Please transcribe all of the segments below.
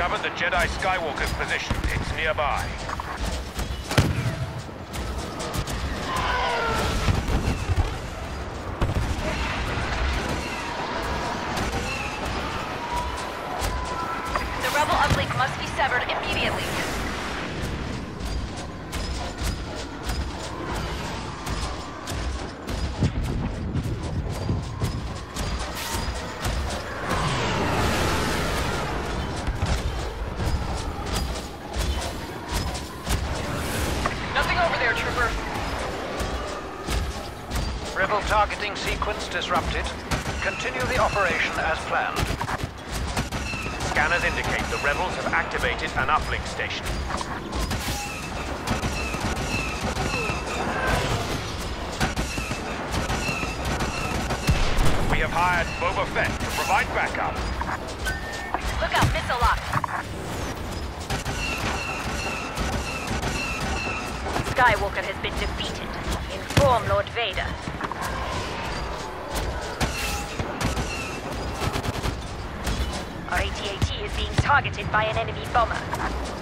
at the Jedi Skywalker's position. It's nearby. The rebel uplink must be severed immediately. Rebel targeting sequence disrupted. Continue the operation as planned. Scanners indicate the rebels have activated an uplink station. We have hired Boba Fett to provide backup. Look out, missile lock. Skywalker has been defeated. Inform Lord Vader. Our AT-AT is being targeted by an enemy bomber.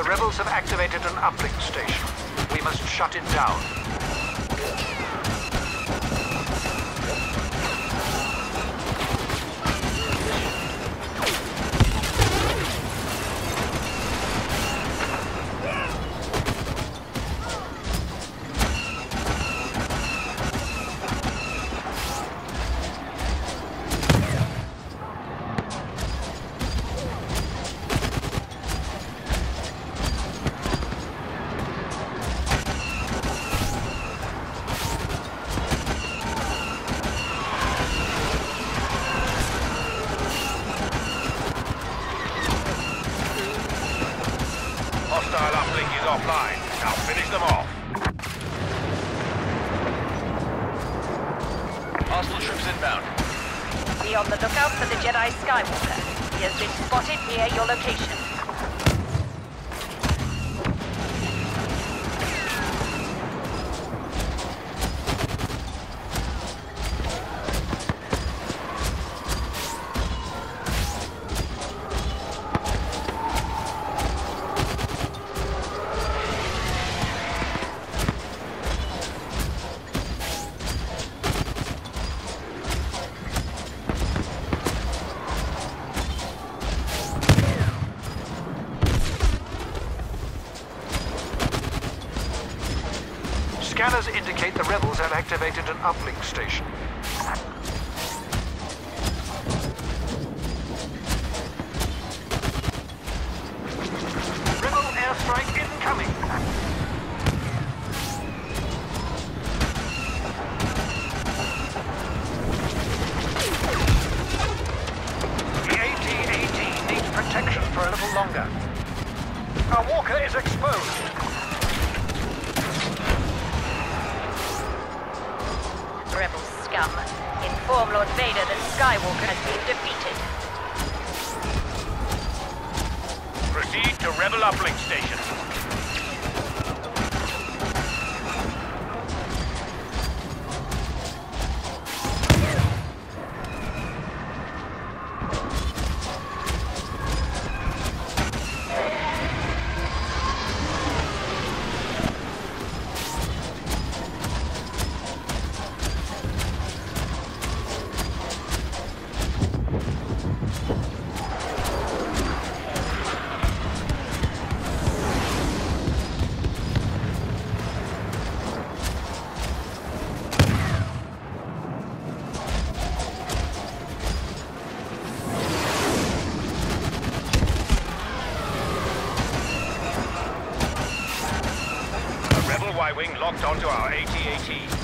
The rebels have activated an uplink station. We must shut it down. For the Jedi Skywalker. He has been spotted near your location. Activated an uplink station. Rebel airstrike incoming. The AT-AT needs protection for a little longer. Our walker is exposed. Inform Lord Vader that Skywalker has been defeated. Proceed to Rebel uplink station. A Y-Wing locked onto our AT-AT.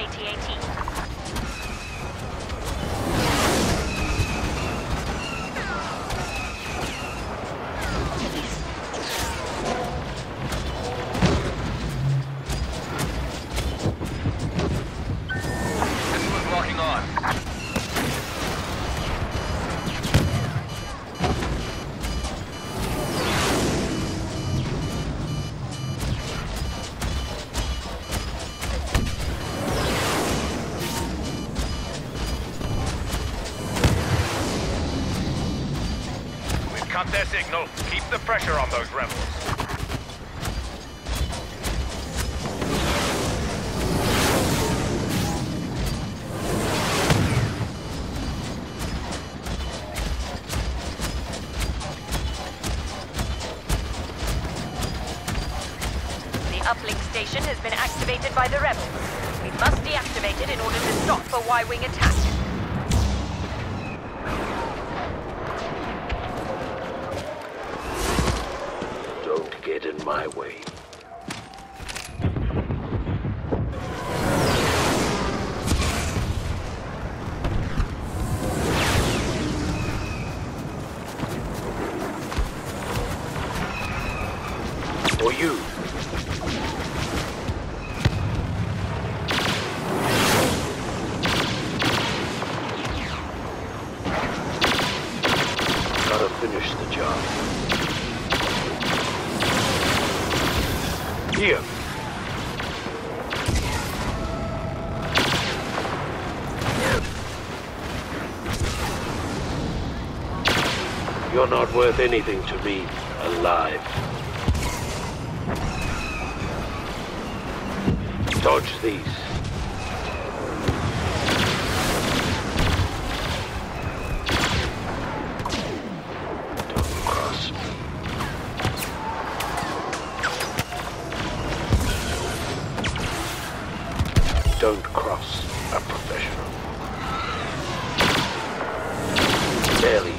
AT-AT. We've their signal. Keep the pressure on those rebels. The uplink station has been activated by the rebels. We must deactivate it in order to stop a Y-wing attack. My way. You're not worth anything to me, alive. Dodge these. Don't cross. Don't cross a professional. Barely.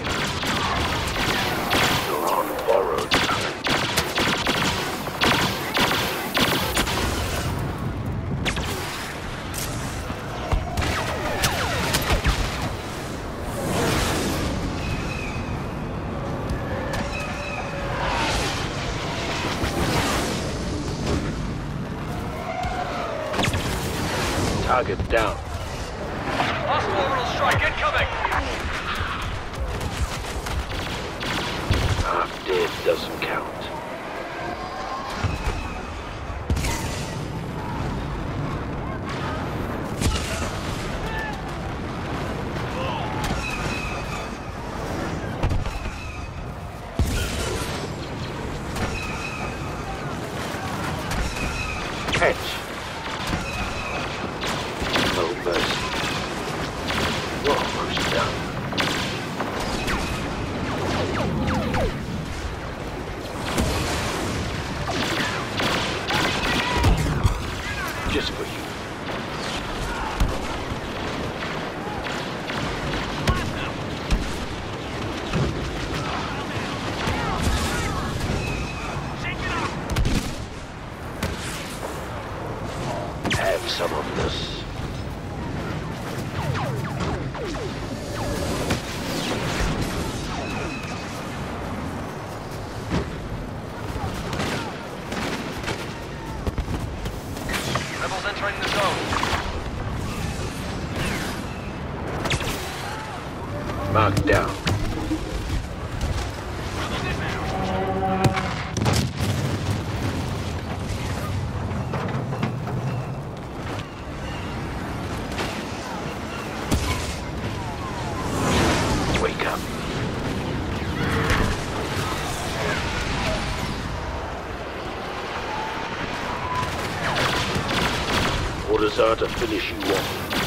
Target down. Hostile orbital strike incoming! Half dead doesn't count. Catch. Are to finish you off.